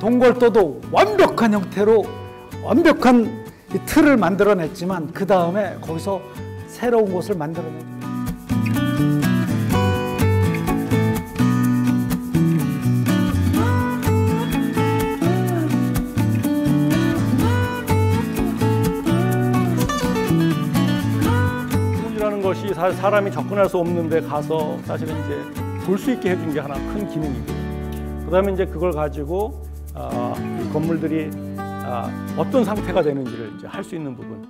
동골도도 완벽한 형태로 완벽한 이 틀을 만들어냈지만 그 다음에 거기서 새로운 곳을 만들어내죠. 기본이라는 것이 사- 사람이 접근할 수 없는 데 가서 사실은 이제 볼 수 있게 해준 게 하나 큰 기능이고요. 그다음에 이제 그걸 가지고 아, 이 건물들이 아, 어떤 상태가 되는지를 할 수 있는 부분